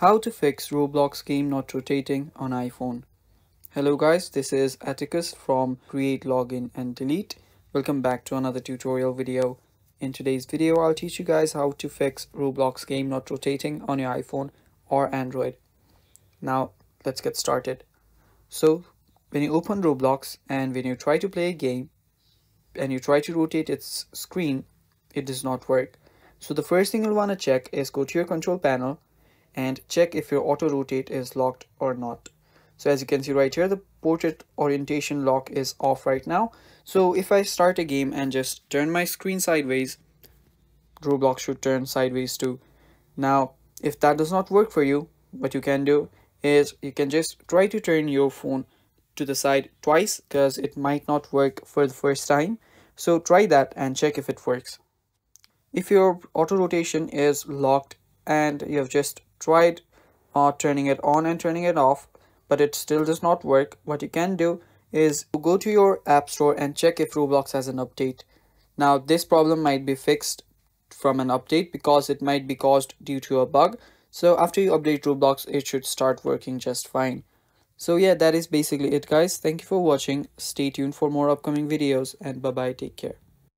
How to fix Roblox game not rotating on iPhone. Hello guys, this is Atticus from Create Login and Delete. Welcome back to another tutorial video. In today's video, I'll teach you guys how to fix Roblox game not rotating on your iPhone or Android. Now, let's get started. So, when you open Roblox and when you try to play a game and you try to rotate its screen, it does not work. So the first thing you'll want to check is go to your control panel and check if your auto rotate is locked or not. So as you can see right here the portrait orientation lock is off right now. So if I start a game and just turn my screen sideways Roblox should turn sideways too. Now if that does not work for you what you can do is you can just try to turn your phone to the side twice because it might not work for the first time. So try that and check if it works. If your auto rotation is locked and you have just tried uh, turning it on and turning it off but it still does not work. What you can do is go to your app store and check if roblox has an update. Now this problem might be fixed from an update because it might be caused due to a bug. So after you update roblox it should start working just fine. So yeah that is basically it guys. Thank you for watching. Stay tuned for more upcoming videos and bye bye take care